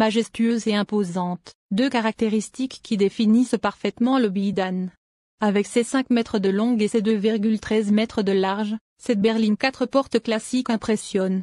majestueuse et imposante, deux caractéristiques qui définissent parfaitement le Bidan. Avec ses 5 mètres de long et ses 2,13 mètres de large, cette berline 4 portes classique impressionne.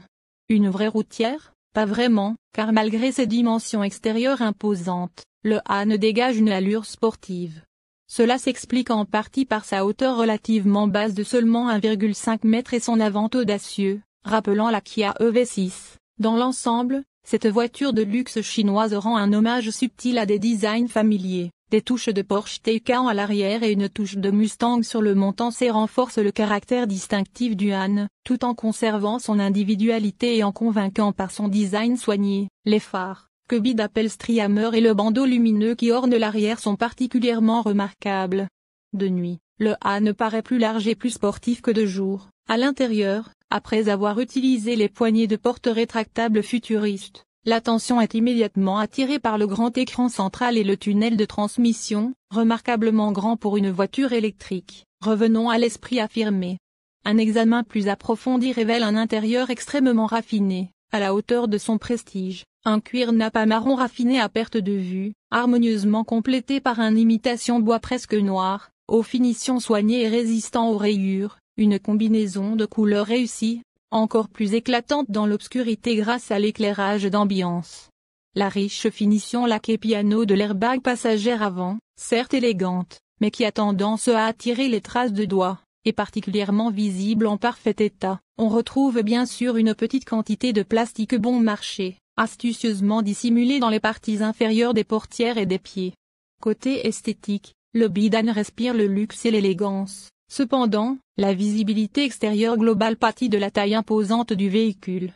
Une vraie routière? Pas vraiment, car malgré ses dimensions extérieures imposantes, le Han dégage une allure sportive. Cela s'explique en partie par sa hauteur relativement basse de seulement 1,5 m et son avant audacieux, rappelant la Kia EV6. Dans l'ensemble, cette voiture de luxe chinoise rend un hommage subtil à des designs familiers. Des touches de Porsche Taycan à l'arrière et une touche de Mustang sur le montant C renforcent le caractère distinctif du Han, tout en conservant son individualité et en convainquant par son design soigné. Les phares, que Bid appelle striamer et le bandeau lumineux qui orne l'arrière sont particulièrement remarquables. De nuit, le Han paraît plus large et plus sportif que de jour. À l'intérieur, après avoir utilisé les poignées de porte rétractables futuristes, L'attention est immédiatement attirée par le grand écran central et le tunnel de transmission, remarquablement grand pour une voiture électrique. Revenons à l'esprit affirmé. Un examen plus approfondi révèle un intérieur extrêmement raffiné, à la hauteur de son prestige, un cuir nappa marron raffiné à perte de vue, harmonieusement complété par un imitation bois presque noir, aux finitions soignées et résistant aux rayures, une combinaison de couleurs réussie, encore plus éclatante dans l'obscurité grâce à l'éclairage d'ambiance. La riche finition laquée piano de l'airbag passagère avant, certes élégante, mais qui a tendance à attirer les traces de doigts, est particulièrement visible en parfait état. On retrouve bien sûr une petite quantité de plastique bon marché, astucieusement dissimulé dans les parties inférieures des portières et des pieds. Côté esthétique, le bidan respire le luxe et l'élégance. Cependant, la visibilité extérieure globale pâtit de la taille imposante du véhicule.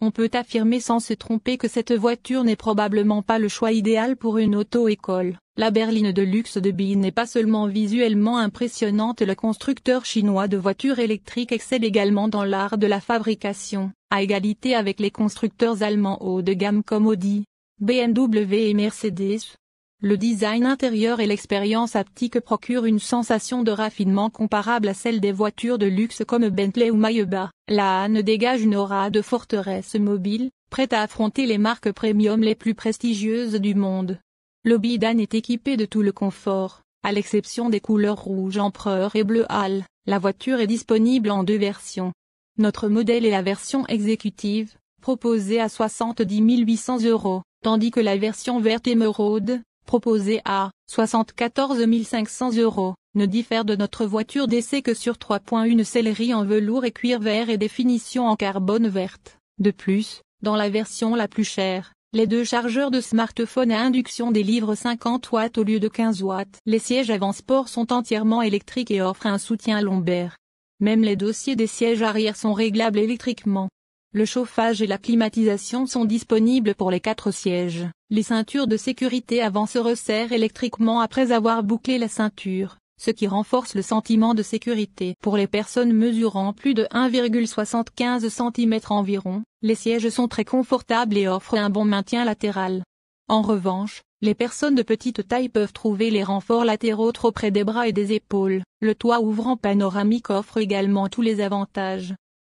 On peut affirmer sans se tromper que cette voiture n'est probablement pas le choix idéal pour une auto-école. La berline de luxe de Bi n'est pas seulement visuellement impressionnante, le constructeur chinois de voitures électriques excelle également dans l'art de la fabrication, à égalité avec les constructeurs allemands haut de gamme comme Audi, BMW et Mercedes. Le design intérieur et l'expérience haptique procurent une sensation de raffinement comparable à celle des voitures de luxe comme Bentley ou Maybach. La Han dégage une aura de forteresse mobile, prête à affronter les marques premium les plus prestigieuses du monde. Le Bidan est équipé de tout le confort, à l'exception des couleurs rouge empereur et bleu hâle. La voiture est disponible en deux versions. Notre modèle est la version exécutive, proposée à 70 800 euros, tandis que la version verte émeraude, proposé à 74 500 euros, ne diffère de notre voiture d'essai que sur 3.1 sellerie en velours et cuir vert et définition en carbone verte. De plus, dans la version la plus chère, les deux chargeurs de smartphone à induction délivrent 50 watts au lieu de 15 watts. Les sièges avant-sport sont entièrement électriques et offrent un soutien lombaire. Même les dossiers des sièges arrière sont réglables électriquement. Le chauffage et la climatisation sont disponibles pour les quatre sièges. Les ceintures de sécurité avant se resserrent électriquement après avoir bouclé la ceinture, ce qui renforce le sentiment de sécurité. Pour les personnes mesurant plus de 1,75 cm environ, les sièges sont très confortables et offrent un bon maintien latéral. En revanche, les personnes de petite taille peuvent trouver les renforts latéraux trop près des bras et des épaules. Le toit ouvrant panoramique offre également tous les avantages.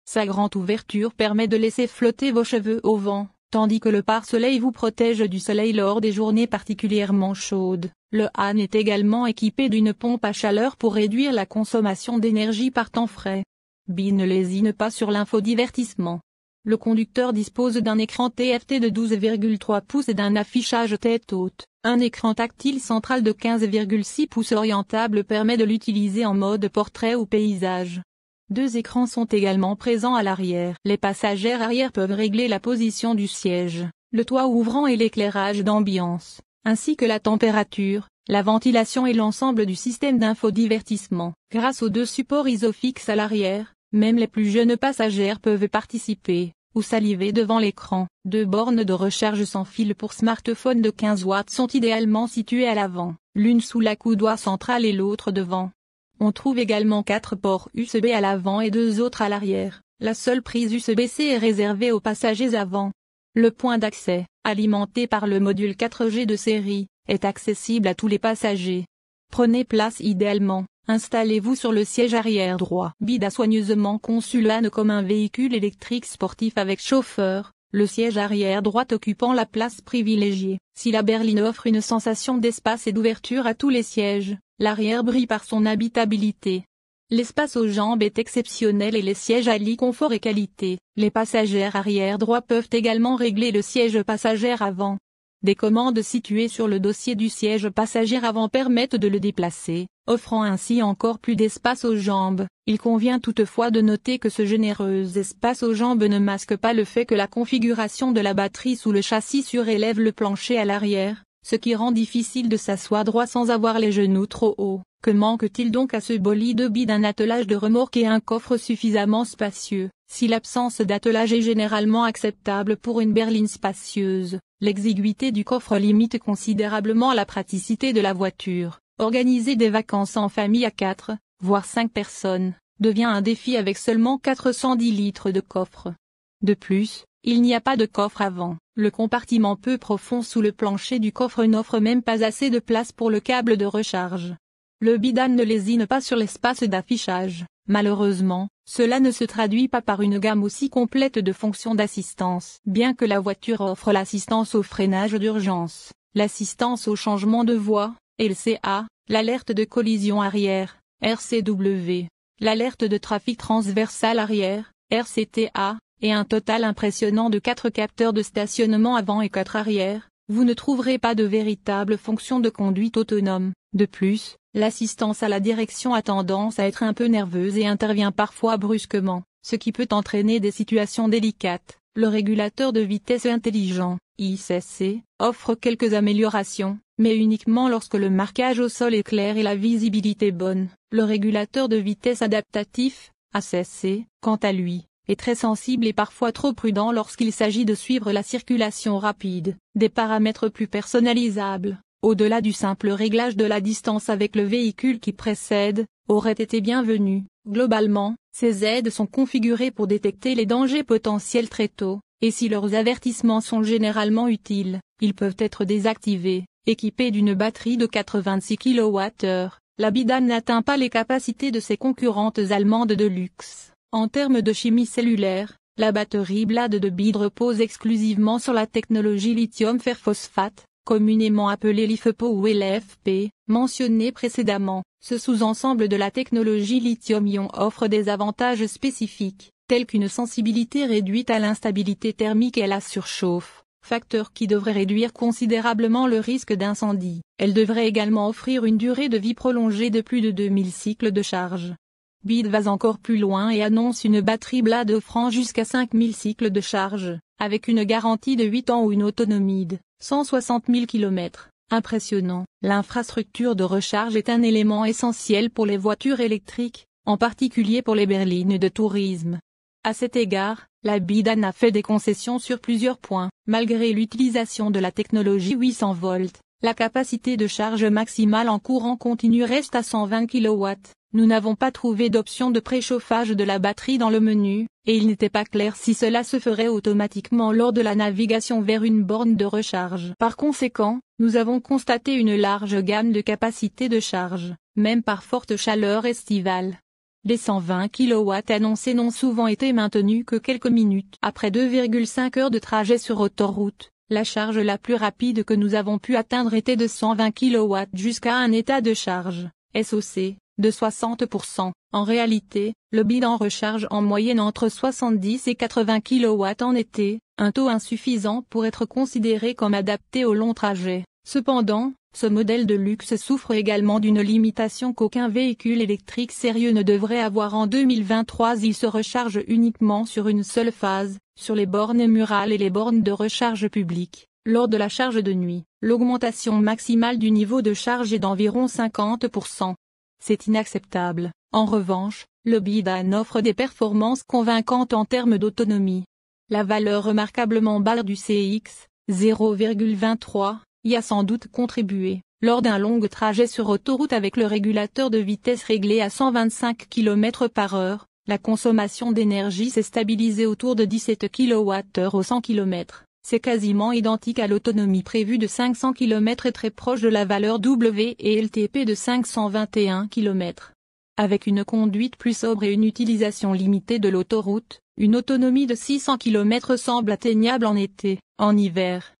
Sa grande ouverture permet de laisser flotter vos cheveux au vent, tandis que le pare-soleil vous protège du soleil lors des journées particulièrement chaudes. Le Han est également équipé d'une pompe à chaleur pour réduire la consommation d'énergie par temps frais. Bi ne lésine pas sur l'infodivertissement. Le conducteur dispose d'un écran TFT de 12,3 pouces et d'un affichage tête haute. Un écran tactile central de 15,6 pouces orientable permet de l'utiliser en mode portrait ou paysage. Deux écrans sont également présents à l'arrière. Les passagères arrière peuvent régler la position du siège, le toit ouvrant et l'éclairage d'ambiance, ainsi que la température, la ventilation et l'ensemble du système d'infodivertissement. Grâce aux deux supports isofixes à l'arrière, même les plus jeunes passagères peuvent participer, ou saliver devant l'écran. Deux bornes de recharge sans fil pour smartphone de 15 watts sont idéalement situées à l'avant, l'une sous la coudoir centrale et l'autre devant. On trouve également quatre ports USB à l'avant et deux autres à l'arrière. La seule prise USB-C est réservée aux passagers avant. Le point d'accès, alimenté par le module 4G de série, est accessible à tous les passagers. Prenez place idéalement, installez-vous sur le siège arrière droit. Bida soigneusement conçu l'âne comme un véhicule électrique sportif avec chauffeur, le siège arrière droit occupant la place privilégiée. Si la berline offre une sensation d'espace et d'ouverture à tous les sièges, l'arrière brille par son habitabilité. L'espace aux jambes est exceptionnel et les sièges allient confort et qualité. Les passagers arrière droit peuvent également régler le siège passager avant. Des commandes situées sur le dossier du siège passager avant permettent de le déplacer, offrant ainsi encore plus d'espace aux jambes. Il convient toutefois de noter que ce généreux espace aux jambes ne masque pas le fait que la configuration de la batterie sous le châssis surélève le plancher à l'arrière, ce qui rend difficile de s'asseoir droit sans avoir les genoux trop hauts. Que manque-t-il donc à ce bolide bi d'un attelage de remorque et un coffre suffisamment spacieux? Si l'absence d'attelage est généralement acceptable pour une berline spacieuse, l'exiguïté du coffre limite considérablement la praticité de la voiture. Organiser des vacances en famille à 4, voire 5 personnes, devient un défi avec seulement 410 litres de coffre. De plus, il n'y a pas de coffre avant. Le compartiment peu profond sous le plancher du coffre n'offre même pas assez de place pour le câble de recharge. Le bidan ne lésine pas sur l'espace d'affichage. Malheureusement, cela ne se traduit pas par une gamme aussi complète de fonctions d'assistance. Bien que la voiture offre l'assistance au freinage d'urgence, l'assistance au changement de voie, LCA, l'alerte de collision arrière, RCW, l'alerte de trafic transversal arrière, RCTA, et un total impressionnant de 4 capteurs de stationnement avant et 4 arrière, vous ne trouverez pas de véritable fonction de conduite autonome. De plus, L'assistance à la direction a tendance à être un peu nerveuse et intervient parfois brusquement, ce qui peut entraîner des situations délicates. Le régulateur de vitesse intelligent, ICC, offre quelques améliorations, mais uniquement lorsque le marquage au sol est clair et la visibilité bonne. Le régulateur de vitesse adaptatif, ACC, quant à lui, est très sensible et parfois trop prudent lorsqu'il s'agit de suivre la circulation rapide. Des paramètres plus personnalisables, au-delà du simple réglage de la distance avec le véhicule qui précède, auraient été bienvenus. Globalement, ces aides sont configurées pour détecter les dangers potentiels très tôt, et si leurs avertissements sont généralement utiles, ils peuvent être désactivés. Équipés d'une batterie de 86 kWh, la Bidan n'atteint pas les capacités de ses concurrentes allemandes de luxe. En termes de chimie cellulaire, la batterie Blade de BID repose exclusivement sur la technologie lithium fer phosphate, communément appelé l'IFEPO ou LFP, mentionné précédemment, ce sous-ensemble de la technologie lithium-ion offre des avantages spécifiques, tels qu'une sensibilité réduite à l'instabilité thermique et à la surchauffe, facteur qui devrait réduire considérablement le risque d'incendie. Elle devrait également offrir une durée de vie prolongée de plus de 2000 cycles de charge. BID va encore plus loin et annonce une batterie Blade offrant jusqu'à 5000 cycles de charge, avec une garantie de 8 ans ou une autonomie de 160 000 km. Impressionnant. L'infrastructure de recharge est un élément essentiel pour les voitures électriques, en particulier pour les berlines de tourisme. À cet égard, la Bidan a fait des concessions sur plusieurs points. Malgré l'utilisation de la technologie 800 volts, la capacité de charge maximale en courant continu reste à 120 kW. Nous n'avons pas trouvé d'option de préchauffage de la batterie dans le menu, et il n'était pas clair si cela se ferait automatiquement lors de la navigation vers une borne de recharge. Par conséquent, nous avons constaté une large gamme de capacités de charge, même par forte chaleur estivale. Les 120 kW annoncés n'ont souvent été maintenus que quelques minutes. Après 2,5 heures de trajet sur autoroute, la charge la plus rapide que nous avons pu atteindre était de 120 kW jusqu'à un état de charge, SOC, de 60%. En réalité, le bilan recharge en moyenne entre 70 et 80 kW en été, un taux insuffisant pour être considéré comme adapté au long trajet. Cependant, ce modèle de luxe souffre également d'une limitation qu'aucun véhicule électrique sérieux ne devrait avoir en 2023. Il se recharge uniquement sur une seule phase, sur les bornes murales et les bornes de recharge publiques. Lors de la charge de nuit, l'augmentation maximale du niveau de charge est d'environ 50%. C'est inacceptable. En revanche, le Bidan offre des performances convaincantes en termes d'autonomie. La valeur remarquablement basse du CX, 0,23, y a sans doute contribué. Lors d'un long trajet sur autoroute avec le régulateur de vitesse réglé à 125 km par heure, la consommation d'énergie s'est stabilisée autour de 17 kWh au 100 km. C'est quasiment identique à l'autonomie prévue de 500 km et très proche de la valeur W et LTP de 521 km. Avec une conduite plus sobre et une utilisation limitée de l'autoroute, Une autonomie de 600 km semble atteignable en été. En hiver,